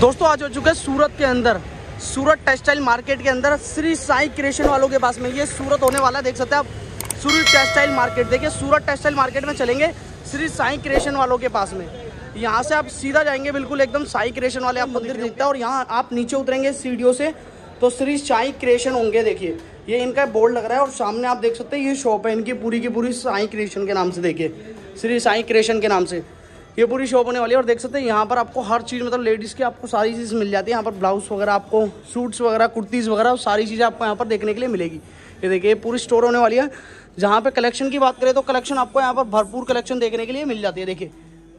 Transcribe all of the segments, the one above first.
दोस्तों, आज हो चुके हैं सूरत के अंदर। सूरत टेक्सटाइल मार्केट के अंदर श्री साई क्रिएशन वालों के पास में ये सूरत होने वाला है, देख सकते हैं आप। सूरत टेक्सटाइल मार्केट, देखिए, सूरत टेक्सटाइल मार्केट में चलेंगे श्री साई क्रिएशन वालों के पास में। यहाँ से आप सीधा जाएँगे, बिल्कुल एकदम साई क्रिएशन वाले आप मंदिर दिखता है और यहाँ आप नीचे उतरेंगे सीढ़ियों से तो श्री साई क्रिएशन होंगे, देखिए। ये इनका बोर्ड लग रहा है और सामने आप देख सकते हैं, ये शॉप है इनकी, पूरी की पूरी साई क्रिएशन के नाम से, देखिए। श्री साई क्रिएशन के नाम से। ये पूरी शॉप होने वाली है और देख सकते हैं यहाँ पर आपको हर चीज़ मतलब लेडीज़ की आपको सारी चीज़ मिल जाती है। यहाँ पर ब्लाउज वगैरह, आपको सूट्स वगैरह कुर्तीज़ वगैरह सारी चीज़ें आपको यहाँ पर देखने के लिए मिलेगी। ये देखिए पूरी स्टोर होने वाली है। जहाँ पर कलेक्शन की बात करें तो कलेक्शन आपको यहाँ पर भरपूर कलेक्शन देखने के लिए मिल जाती है। देखिए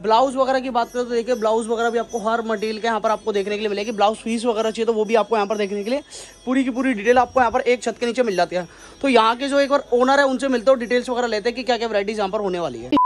ब्लाउज वगैरह की बात करें तो देखिए ब्लाउज वगैरह भी आपको हर मटेरियल के यहाँ पर आपको देखने के लिए मिलेगी। ब्लाउज फ़ीस वगैरह चाहिए तो वो भी आपको यहाँ पर देखने के लिए पूरी की पूरी डिटेल आपको यहाँ पर एक छत के नीचे मिल जाती है। तो यहाँ के जो एक बार ओनर है, उनसे मिलते हो डिटेल्स वगैरह लेते हैं कि क्या क्या वराइटीज यहाँ पर होने वाली है।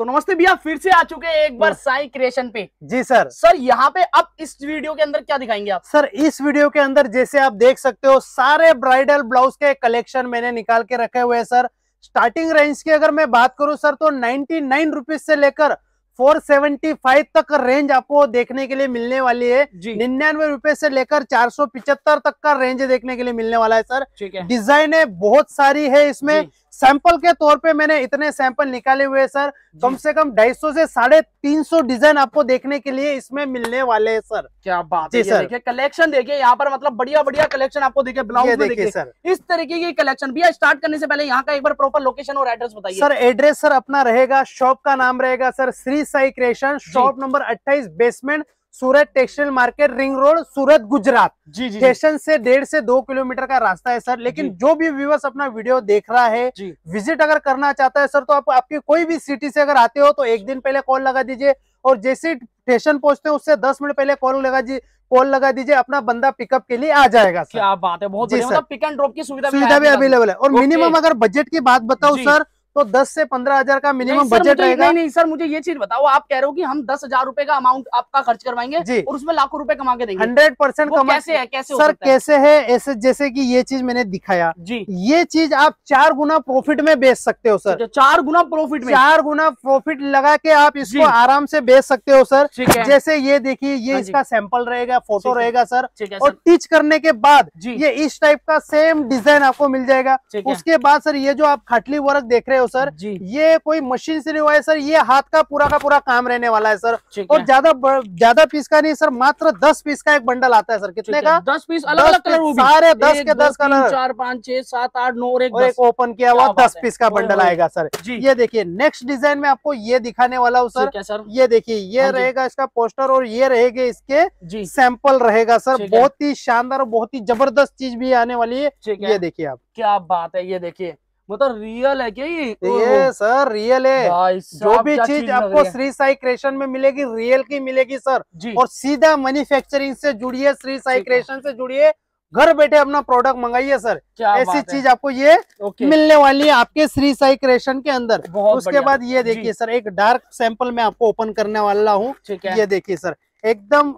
तो नमस्ते भैया फिर से आ चुके हैं एक बार हाँ। साई क्रिएशन पे। जी सर। सर यहाँ पे अब इस वीडियो के अंदर क्या दिखाएँगे आप? सर इस वीडियो के अंदर जैसे आप देख सकते हो सारे ब्राइडल ब्लाउज के कलेक्शन मैंने निकाल के रखे हुए हैं सर। स्टार्टिंग रेंज की अगर मैं बात करूँ सर तो नाइनटी नाइन रुपीज़ से लेकर 475 तक रेंज आपको देखने के लिए मिलने वाली है। निन्यानवे रुपए से लेकर चार तक का रेंज देखने के लिए मिलने वाला है सर। डिज़ाइन है। बहुत सारी है इसमें। सैंपल के तौर पे मैंने इतने सैंपल निकाले हुए सर। कम से कम 250 से साढ़े तीन सौ डिज़ाइन आपको देखने के लिए इसमें मिलने वाले हैं सर। क्या बात जी है सर। देखिए कलेक्शन देखिए यहाँ पर मतलब बढ़िया बढ़िया कलेक्शन आपको देखिए ब्लाउज देखिए सर। इस तरीके की कलेक्शन भैया स्टार्ट करने से पहले यहाँ का एक बार प्रॉपर लोकेशन और एड्रेस बताइए। सर एड्रेस सर अपना रहेगा शॉप का नाम रहेगा sir Shri Sai creation shop number 28 basement Surat textile market ring road Surat Gujarat. जी जी स्टेशन से डेढ़ से दो किलोमीटर का रास्ता है सर। लेकिन जो। भी व्यूवर्स अपना वीडियो देख रहा है विज़िट अगर करना चाहता है सर तो आप आपकी कोई भी सिटी से अगर आते हो तो एक दिन पहले कॉल लगा दीजिए। और जैसे स्टेशन पहुँचते हो उससे दस मिनट पहले कॉल लगा दीजिए कॉल लगा दीजिए अपना बंदा पिकअप के लिए आ जाएगा सर। क्या बात है बहुत जी मतलब पिक एंड ड्रॉप की सुविधा सुविधा भी अवेलेबल है। और मिनिमम अगर बजट की बात बताऊँ सर तो 10 से पंद्रह हज़ार का मिनिमम बजट रहेगा। नहीं नहीं सर मुझे ये चीज़ बताओ आप कह रहे हो कि हम दस हज़ार रुपए का अमाउंट आपका खर्च करवाएँगे जी। और उसमें लाखों रुपए कमा के देंगे। हंड्रेड परसेंट कैसे है कैसे सर कैसे है? ऐसे जैसे कि ये चीज़ मैंने दिखाया। जी। ये चीज़ आप चार गुना प्रॉफिट में बेच सकते हो सर। चार गुना प्रॉफिट में? चार गुना प्रॉफिट लगा के आप इसको आराम से बेच सकते हो सर। जैसे ये देखिए ये हाँ इसका सैंपल रहेगा फ़ोटो रहेगा सर। और टीच करने के बाद ये इस टाइप का सेम डिज़ाइन आपको मिल जाएगा। उसके बाद सर ये जो आप खटली वर्क देख रहे हो सर। जी। ये कोई मशीन से नहीं हुआ है सर। ये हाथ का पूरा का पूरा काम रहने वाला है सर। और ज़्यादा ज़्यादा पीस का नहीं सर मात्र दस पीस का एक बंडल आता है सर। कितने का? दस पीस अलग अलग कलर सारे दस के दस कलर। चार पाँच छह सात आठ नौ और एक एक ओपन किया हुआ दस पीस का बंडल आएगा सर। ये देखिए नेक्स्ट डिज़ाइन में आपको ये दिखाने वाला हूँ सर। है सर। ये देखिए ये हाँ रहेगा इसका पोस्टर और ये रहेगा इसके सैंपल रहेगा सर। बहुत ही शानदार और बहुत ही ज़बरदस्त चीज़ भी आने वाली है। ये देखिए आप। क्या बात है ये देखिए। मतलब रियल है क्या ये? ये सर रियल है। जो भी चीज़ आपको श्री साई क्रिएशन में मिलेगी रियल की मिलेगी सर जी। और सीधा मैन्युफैक्चरिंग से जुड़िए श्री साई ठीक। क्रिएशन से जुड़िए। घर बैठे अपना प्रोडक्ट मंगाइए सर ऐसी चीज़ आपको ये मिलने वाली है आपके श्री साई क्रिएशन के अंदर। उसके बाद ये देखिए सर एक डार्क सैंपल मैं आपको ओपन करने वाला हूँ। ये देखिए सर एकदम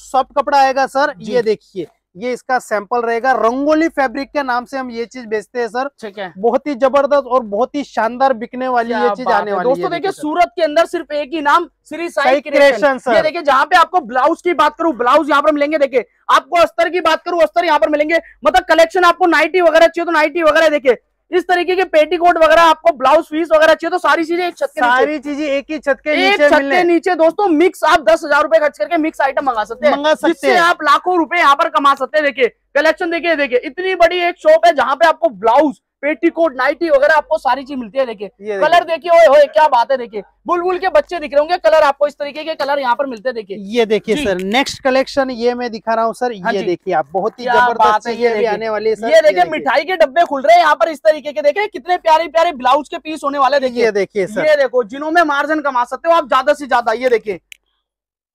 सॉफ्ट कपड़ा आएगा सर ये देखिए ये इसका सैंपल रहेगा। रंगोली फैब्रिक के नाम से हम ये चीज़ बेचते हैं सर। ठीक है। बहुत ही ज़बरदस्त और बहुत ही शानदार बिकने वाली ये चीज़ आने है। वाली दोस्तों देखिए सूरत के अंदर सिर्फ़ एक ही नाम श्री साई क्रिएशन। सर। देखिए जहाँ पे आपको ब्लाउज की बात करूँ ब्लाउज यहाँ पर मिलेंगे देखिए। आपको अस्तर की बात करूँ अस्तर यहाँ पर मिलेंगे मतलब कलेक्शन आपको नाइटी वगैरह चाहिए तो नाइटी वगैरह देखिए। इस तरीके के पेटीकोट वगैरह आपको ब्लाउज फ़ीस वगैरह चाहिए तो सारी चीज़ें एक छत के सारी चीज़ें एक ही छत के एक नीचे छत के नीचे दोस्तों मिक्स आप दस हज़ार रुपए खर्च करके मिक्स आइटम मंगा सकते हैं। मंगा सकते हैं। आप लाखों रुपए यहाँ पर कमा सकते हैं। देखिए कलेक्शन देखिए देखिए इतनी बड़ी एक शॉप है जहाँ पे आपको ब्लाउज पेटीकोट नाइटी वगैरह आपको सारी चीज़ मिलती है देखिए। कलर देखिए। ओए क्या बात है देखिए। बुलबुल के बच्चे दिख रहे होंगे कलर आपको इस तरीके के कलर यहाँ पर मिलते हैं देखिए। ये देखिए सर नेक्स्ट कलेक्शन ये मैं दिखा रहा हूँ सर हाँ ये देखिए आप बहुत ही ज़बरदस्त है, ये भी। आने वाली है सर ये देखिए मिठाई के डब्बे खुल रहे हैं यहाँ पर इस तरीके के देखे कितने प्यारे प्यारे ब्लाउज के पीस होने वाले देखिए। ये देखिए सर। ये देखो जिन्हों में मार्जिन कमा सकते हो आप ज़्यादा से ज़्यादा ये देखिए।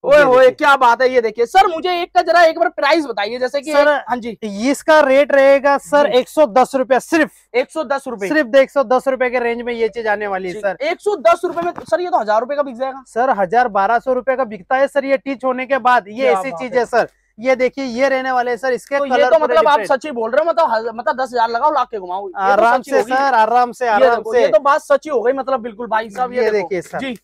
ओए होए क्या बात है ये देखिए। सर मुझे एक का जरा एक बार प्राइस बताइए जैसे कि सर, हाँ जी। इसका रेट रहेगा सर एक सौ दस रूपया सिर्फ़। एक सौ दस रुपए। सिर्फ़ एक सौ दस रूपए के रेंज में ये चीज़ आने वाली है सर। एक सौ दस रुपए में सर ये तो हज़ार रुपए का बिक जाएगा। सर हज़ार बारह सौ रुपये का बिकता है सर ये टीच होने के बाद। ये ऐसी चीज़ है। सर। ये देखिए ये रहने वाले हैं सर इसके तो ये तो मतलब आप। सच ही बोल रहे हो मतलब मतलब दस हज़ार लगाओ लाख के घुमाओ। तो आराम से सर आराम से आराम से ये तो बात सच ही हो गई मतलब बिल्कुल भाई साहब ये ये देखिए सर। जी।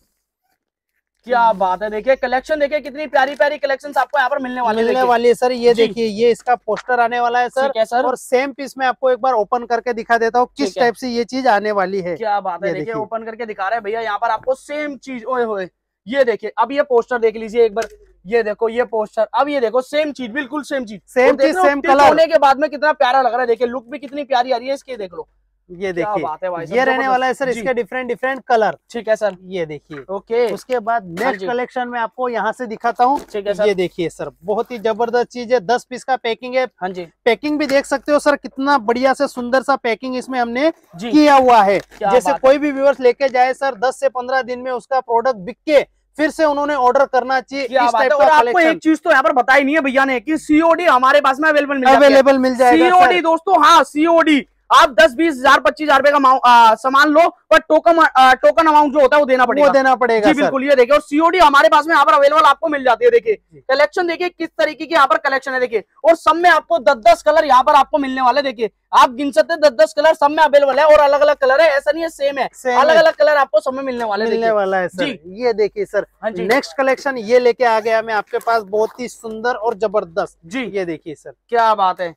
क्या बात है देखिए कलेक्शन देखिए कितनी प्यारी प्यारी कलेक्शन आपको यहाँ पर मिलने वाली मिलने वाली है सर ये देखिए ये इसका पोस्टर आने वाला है सर। है सर। और सेम पीस में आपको एक बार ओपन करके दिखा देता हूँ किस टाइप से ये चीज़ आने वाली है। क्या बात है देखिए देखिए। ओपन करके दिखा रहे हैं भैया यहाँ पर आपको सेम चीज़ ओए होए ये देखिए अब ये पोस्टर देख लीजिए एक बार ये देखो ये पोस्टर अब ये देखो सेम चीज़ बिल्कुल सेम चीज़। सेम चीज़ सेम कलर होने के बाद में कितना प्यारा लग रहा है देखिए लुक भी कितनी प्यारी आ रही है इसके देख लो। ये देखिए ये रहने वाला है सर इसके डिफरेंट डिफरेंट कलर ठीक है सर। ये देखिए ओके। उसके बाद नेक्स्ट कलेक्शन में आपको यहाँ से दिखाता हूँ। ठीक है सर। ये देखिए सर बहुत ही ज़बरदस्त चीज़ है दस पीस का पैकिंग है। हाँ जी। पैकिंग भी देख सकते हो सर कितना बढ़िया से सुंदर सा पैकिंग इसमें हमने किया हुआ है। जैसे कोई भी व्यूअर्स लेके जाए सर 10 से 15 दिन में उसका प्रोडक्ट बिक के फिर से उन्होंने ऑर्डर करना चाहिए इस टाइप का आपको एक चीज़ तो यहाँ पर बताई नहीं है भैया ने कि सीओडी हमारे पास में अवेलेबल मिल अवेलेबल मिल जाएगा सीओडी दोस्तों हाँ सीओडी आप दस बीस हज़ार पच्चीस हज़ार रुपए का सामान लो पर टोकन टोकन अमाउंट जो होता है वो देना पड़ेगा। वो देना पड़ेगा जी बिल्कुल ये देखिए और सीओडी हमारे पास में यहाँ पर अवेलेबल आपको मिल जाती है देखिए। कलेक्शन देखिए किस तरीके की यहाँ पर कलेक्शन है देखिए। और सब में आपको दस दस कलर यहाँ पर आपको मिलने वाले देखिए। आप गिन सकते हैं दस दस कलर सब में अवेलेबल है और अलग अलग कलर है ऐसा नहीं है सेम है। अलग अलग कलर आपको सब में मिलने वाले मिलने वाला है सर। ये देखिए सर जी। नेक्स्ट कलेक्शन ये लेके आ गया मैं आपके पास बहुत ही सुंदर और ज़बरदस्त। जी। ये देखिए सर क्या बात है।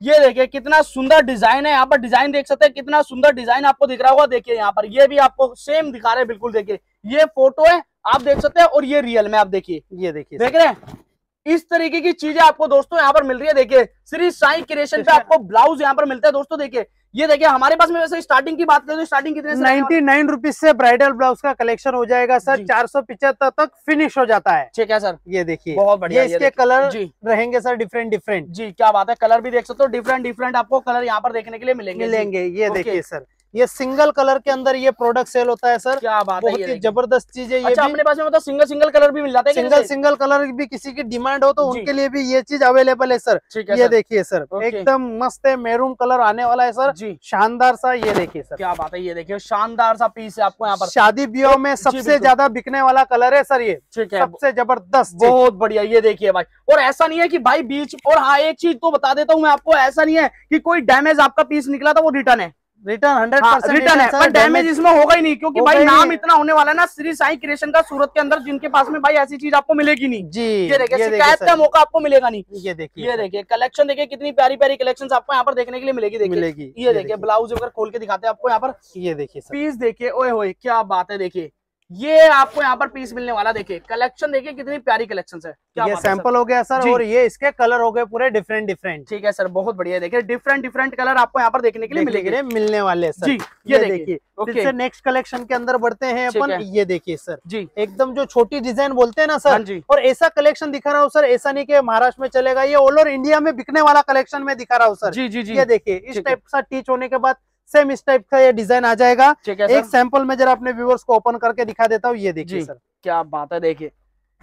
ये देखिए कितना सुंदर डिज़ाइन है यहाँ पर डिज़ाइन देख सकते हैं कितना सुंदर डिज़ाइन आपको दिख रहा होगा देखिए यहाँ पर ये भी आपको सेम दिखा रहे हैं बिल्कुल देखिए ये फ़ोटो है आप देख सकते हैं और ये रियल में आप देखिए ये देखिए देख रहे हैं इस तरीके की चीज़ें आपको दोस्तों यहाँ पर मिल रही है देखिए श्री साई क्रिएशन पे आपको ब्लाउज यहाँ पर मिलता है दोस्तों देखिए ये देखिए हमारे पास में वैसे स्टार्टिंग की बात करें तो स्टार्टिंग कितने से नाइन्टी नाइन रुपीज़ से ब्राइडल ब्लाउज का कलेक्शन हो जाएगा सर चार सौ पिछहत्तर तक फिनिश हो जाता है। ठीक है सर। ये देखिए बहुत बढ़िया ये इसके। कलर जी। रहेंगे सर डिफरेंट डिफरेंट जी क्या बात है कलर भी देख सकते हो डिफरेंट डिफरेंट आपको कलर यहाँ पर देखने के लिए मिलेंगे। मिलेंगे ये देखिए सर। ये सिंगल कलर के अंदर ये प्रोडक्ट सेल होता है सर क्या बात है बहुत ही ज़बरदस्त चीज़ है ये अच्छा अपने पास में मतलब सिंगल सिंगल कलर भी मिल जाता है सिंगल सिंगल कलर भी किसी की डिमांड हो तो उनके लिए भी ये चीज़ अवेलेबल है सर ठीक है ये देखिए सर एकदम मस्त है मैरून कलर आने वाला है सर जी। शानदार सा ये देखिए सर क्या बात है ये देखिए शानदार सा पीस है आपको यहाँ पर। शादी ब्याह में सबसे ज़्यादा बिकने वाला कलर है सर ये। ठीक है। सबसे ज़बरदस्त बहुत बढ़िया ये देखिए भाई। और ऐसा नहीं है की भाई बीच और हाँ एक चीज़ तो बता देता हूँ मैं आपको ऐसा नहीं है की कोई डैमेज आपका पीस निकला था वो रिटर्न है। रिटर्न हंड्रेड हाँ, परसेंट रिटर्न है पर डैमेज इसमें होगा ही नहीं क्योंकि भाई नाम इतना होने वाला है ना श्री साई क्रिएशन का सूरत के अंदर जिनके पास में भाई ऐसी चीज़ आपको मिलेगी नहीं। जी ये देखिए शिकायत का मौका आपको मिलेगा नहीं। ये देखिए ये देखिए कलेक्शन देखिए कितनी प्यारी प्यारी कलेक्शन आपको यहाँ पर देखने के लिए मिलेगी मिलेगी ये देखिए ब्लाउज वगैरह खोल के दिखाते हैं आपको यहाँ पर। ये देखिए पीस देखिए ओए हो क्या बात है देखिए। ये आपको यहाँ पर पीस मिलने वाला देखिए कलेक्शन देखिए कितनी प्यारी कलेक्शन है। क्या ये सर? सैंपल हो गया सर और ये इसके कलर हो गए पूरे डिफरेंट डिफरेंट ठीक है सर बहुत बढ़िया देखिए डिफरेंट डिफरेंट कलर आपको यहाँ पर देखने के लिए मिलेंगे। मिलने वाले सर जी ये देखिए फिर ओके से नेक्स्ट कलेक्शन के अंदर बढ़ते हैं अपन। है। ये देखिए सर जी। एकदम जो छोटी डिज़ाइन बोलते हैं ना हाँ सर जी। और ऐसा कलेक्शन दिखा रहा हूँ सर ऐसा नहीं कि महाराष्ट्र में चलेगा ये ऑल ओवर इंडिया में बिकने वाला कलेक्शन में दिखा रहा हूँ सर जी जी जी। ये देखिए इस टाइप सा टीच होने के बाद सेम इस टाइप का ये डिज़ाइन आ जाएगा। एक सैंपल में जरा अपने व्यूवर्स को ओपन करके दिखा देता हूँ ये देखिए सर क्या बात है देखिए।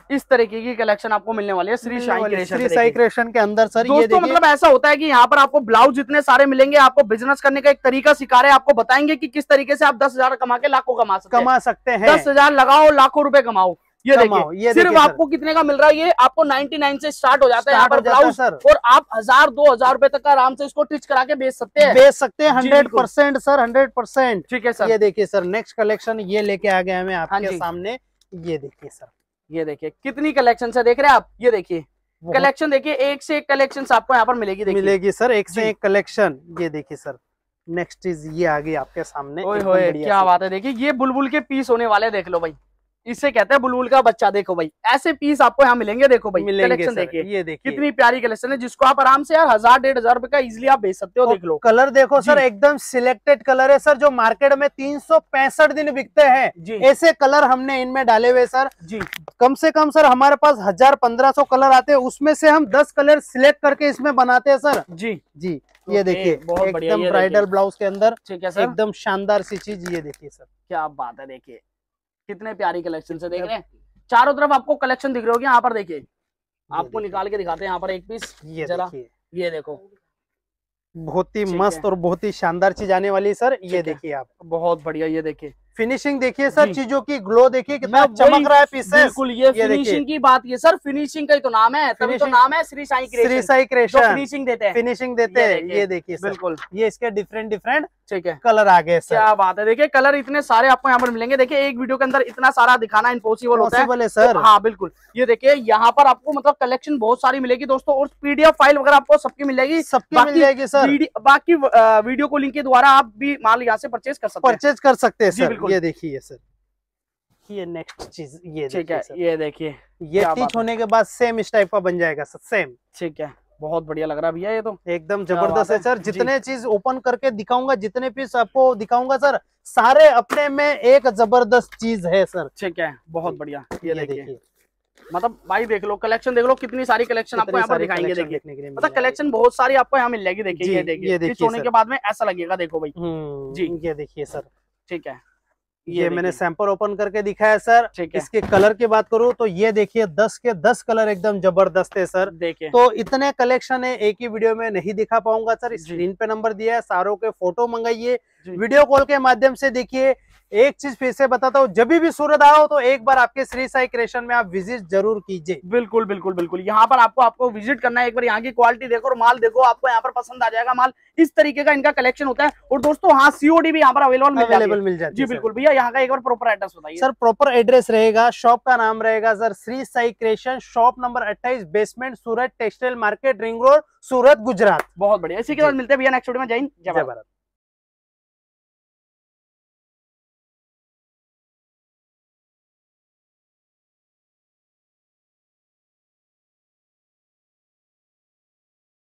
इस तरीके की कलेक्शन आपको मिलने वाली है श्री क्रिएशन श्री साई क्रिएशन के। अंदर सर ये दोस्तों देखिए। मतलब ऐसा होता है कि यहाँ पर आपको ब्लाउज इतने सारे मिलेंगे आपको बिज़नेस करने का एक तरीका सिखा रहे हैं आपको बताएँगे कि किस तरीके से आप दस हज़ार कमा के लाखों कमा सकते हैं। कमा सकते हैं। दस हज़ार लगाओ लाखों रुपए कमाओ। ये देखिए सिर्फ़ आपको कितने का मिल रहा है? ये आपको 99 से स्टार्ट हो जाता है यहाँ पर ब्लाउज सर। और आप हज़ार दो हज़ार रुपए तक आराम से इसको टिच करा के बेच सकते हैं। बेच सकते हैं hundred percent sir hundred percent ठीक है सर ये देखिए सर नेक्स्ट कलेक्शन ये लेके आ गया मैं हाँ आपके सामने। ये देखिए सर ये देखिए कितनी कलेक्शन है देख रहे हैं आप? ये देखिए कलेक्शन देखिए एक से एक कलेक्शन आपको यहाँ पर मिलेगी देखिए। मिलेगी सर एक से एक कलेक्शन ये देखिए सर नेक्स्ट चीज़ ये आ गई आपके सामने। ओए होए क्या बात है देखिए ये बुलबुल के पीस होने वाले देख लो भाई। इससे कहते हैं बुलबुल का बच्चा देखो भाई। ऐसे पीस आपको यहाँ मिलेंगे देखो भाई। मिलेंगे कलेक्शन देखिए। ये देखिए। कितनी प्यारी कलेक्शन है जिसको आप आराम से यार हज़ार डेढ़ हज़ार रुपए का इजिली आप बेच सकते हो देख लो। कलर देखो सर एकदम सिलेक्टेड कलर है सर जो मार्केट में तीन सौ पैंसठ दिन बिकते हैं। ऐसे कलर हमने इनमें डाले हुए सर जी। कम से कम सर हमारे पास हज़ार पंद्रह सौ कलर आते हैं उसमें से हम दस कलर सिलेक्ट करके इसमें बनाते हैं सर जी। जी ये देखिए एकदम ब्राइडल ब्लाउज के अंदर ठीक है सर एकदम शानदार सी चीज़ ये देखिए सर क्या बात है देखिए। कितने प्यारी कलेक्शन से देख रहे हैं। चारों तरफ़ आपको कलेक्शन दिख रहे होगी यहाँ पर देखिए। आपको निकाल के दिखाते हैं यहाँ पर एक पीस ये चला ये देखो। बहुत ही मस्त और बहुत ही शानदार चीज़ आने वाली है सर। ये देखिए आप। बहुत बढ़िया ये देखिए। फिनिशिंग देखिए सर चीज़ों की ग्लो देखिए कितना चमक रहा है पीसेस बिल्कुल ये देखिए। फिनिशिंग की बात ये सर फिनिशिंग का ही तो नाम है तभी तो नाम है श्री साई श्री क्रिएशन साई जो क्रिएशन फिनिशिंग देते हैं। फिनिशिंग देते हैं ये देखिए सर। बिल्कुल। ये इसके डिफरेंट डिफरेंट ठीक है। कलर आ गए सर क्या बात है। देखिए कलर इतने सारे आपको यहाँ पर मिलेंगे। देखिए एक वीडियो के अंदर इतना सारा दिखाना इम्पोसिबल होता है। सर हाँ बिल्कुल। ये देखिए यहाँ पर आपको मतलब कलेक्शन बहुत सारी मिलेगी दोस्तों और पीडीएफ फ़ाइल वगैरह आपको सबकी मिल जाएगी सबकी मिल जाएगी सर बाकी वीडियो को लिंक के द्वारा आप भी माल यहाँ से परचेज कर सकते हैं। परचेज कर सकते हैं सर बिल्कुल। ये देखिए सर। ये नेक्स्ट चीज़ ये ठीक देखिए है ये देखिए ये क्या बात टिच है। होने के बाद सेम इस टाइप का बन जाएगा सर सेम ठीक है बहुत बढ़िया लग रहा है भैया ये तो। एकदम ज़बरदस्त है? सर जितने चीज़ ओपन करके दिखाऊँगा जितने पीस आपको दिखाऊँगा सर सारे अपने में एक ज़बरदस्त चीज़ है सर। ठीक है बहुत बढ़िया ये ये देखिए। मतलब भाई देख लो कलेक्शन देख लो कितनी सारी कलेक्शन आपको यहाँ पर दिखाएँगे देखिए। देखने के लिए मिल मतलब कलेक्शन बहुत सारी आपको यहाँ मिल जाएगी देखिए ये देखिए ये ये देखिए होने के बाद में ऐसा लगेगा देखो भाई। हम्म, जी। ये देखिए सर। ठीक है। ये मैंने सैंपल ओपन करके दिखाया सर। ठीक है। इसके कलर की बात करूँ तो ये देखिए 10 के 10 कलर एकदम ज़बरदस्त है सर। देखिए। तो इतने कलेक्शन है एक ही वीडियो में नहीं दिखा पाऊँगा सर। स्क्रीन पे नंबर दिया है सारों के फ़ोटो मंगाइए। वीडियो कॉल के माध्यम से देखिए एक चीज़ फिर से बताता हूँ जब भी सूरत आओ तो एक बार आपके श्री साई क्रेशन में आप विज़िट ज़रूर कीजिए। बिल्कुल बिल्कुल बिल्कुल। यहाँ पर आपको आपको विज़िट करना है एक बार यहाँ की क्वालिटी देखो और माल देखो आपको यहाँ पर पसंद आ जाएगा माल। इस तरीके का इनका कलेक्शन होता है और दोस्तों हाँ सीओडी भी यहाँ पर अवेलेबल अवेलेबल मिल जाती जी है। बिल्कुल। भैया यहाँ का एक बार प्रॉपर एड्रेस बताइए। सर प्रॉपर एड्रेस रहेगा शॉप का नाम रहेगा sir Shri Sai creation shop number 28 basement Surat textile market ring road Surat Gujarat. बहुत बढ़िया। इसी के साथ मिलते हैं भैया नेक्स्ट वीडियो में। जय जय भारत।